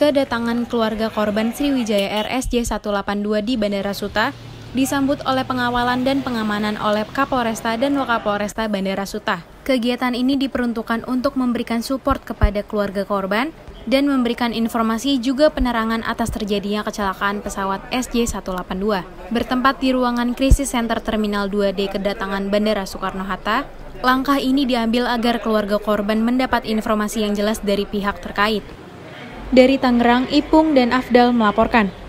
Kedatangan keluarga korban Sriwijaya RSJ 182 di Bandara Suta disambut oleh pengawalan dan pengamanan oleh Kapolresta dan Wakapolresta Bandara Suta. Kegiatan ini diperuntukkan untuk memberikan support kepada keluarga korban dan memberikan informasi juga penerangan atas terjadinya kecelakaan pesawat SJ182. Bertempat di ruangan krisis center Terminal 2D kedatangan Bandara Soekarno-Hatta, langkah ini diambil agar keluarga korban mendapat informasi yang jelas dari pihak terkait. Dari Tangerang, Ipung dan Afdal melaporkan.